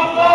الدكتور عصام